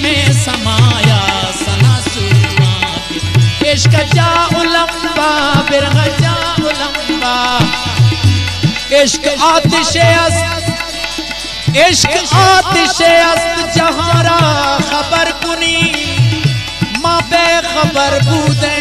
में समाया सना सुरमा इश्क जा उलम्बा बिरह जा उलम्बा। इश्क आतिश अस्त इश्क आतिश अस्त जहारा खबर कुनी। माँ बे खबर बूदे